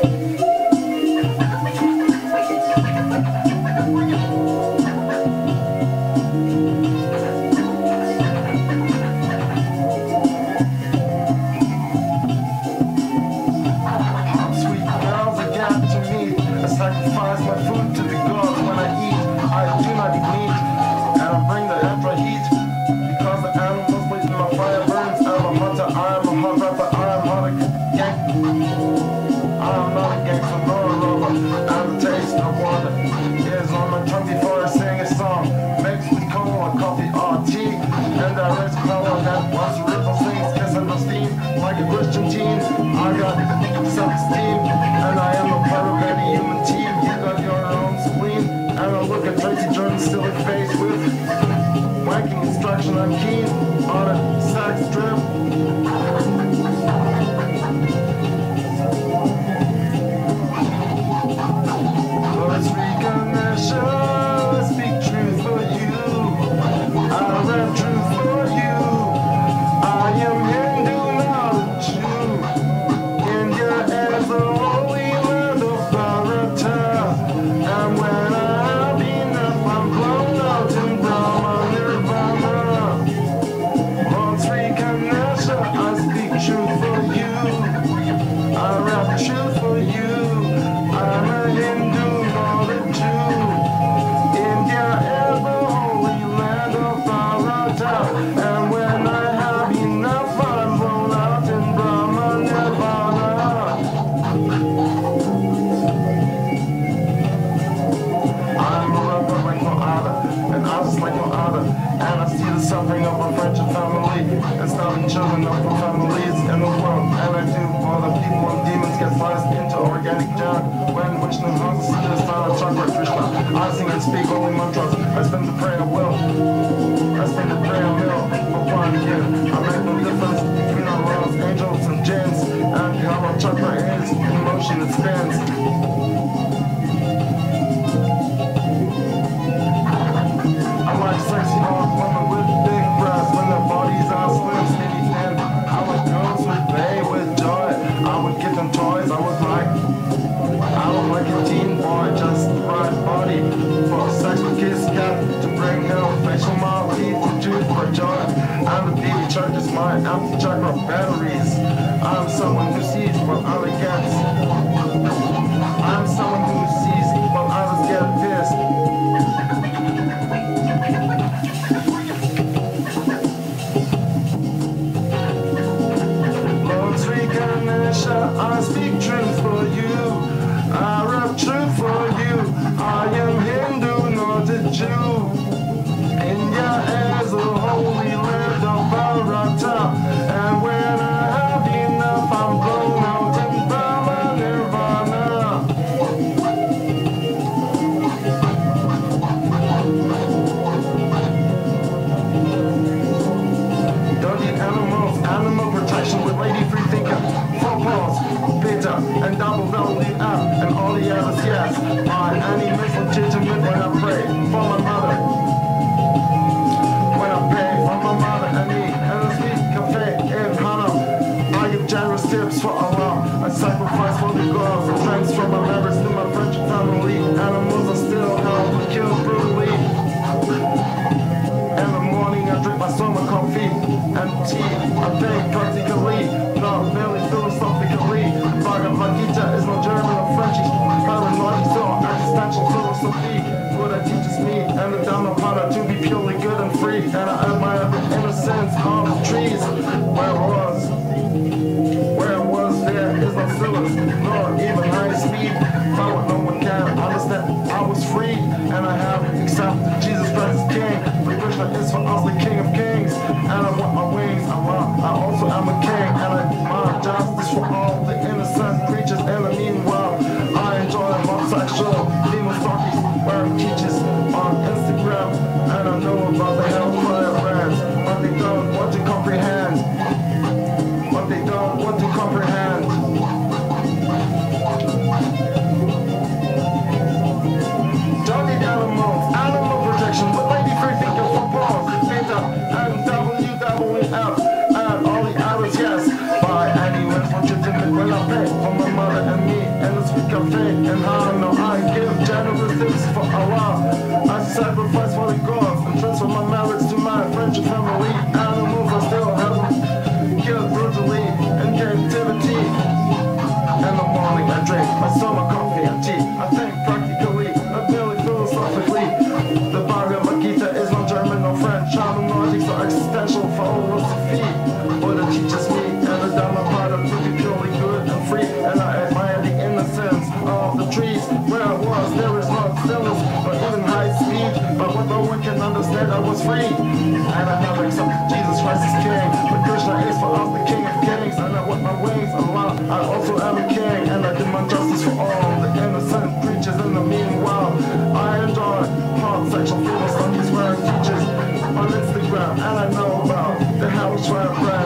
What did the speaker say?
Sweet me coffee, tea. And there is color that to ripple things, kissing the steam like a Christian teen. I got self-esteem, and I am a part of any human team. You got your own spleen, and I look at Tracy Jordan's silly face with wanking instruction. I'm keen on a sex I see the suffering of a friendship family, and starving children of the families in the world. And I do all the people and demons get sliced into organic junk. When Vishnu houses to the style of chakra Krishna, I sing and speak holy mantras. I spend the prayer will. I spend the prayer mill upon you. I make no difference between our angels and jinns. And how chakra is emotion it I'm the baby charges my empty chakra batteries. I'm someone who sees what other gets. I'm someone I speak cafe. I give tips for Allah. I sacrifice for the. Transfer my my French family. Animals are still brutally. In the morning, I drink my summer coffee and tea. I think practically, not really philosophically. Bhagavad is no German or French. Paranoid, so existential philosophy. Buddha teaches me and the Dhammapada to be purely good and free. And I justice for sacrifice for the cause, And transfer my marriage to my friendship family. Animal I know about the housewife.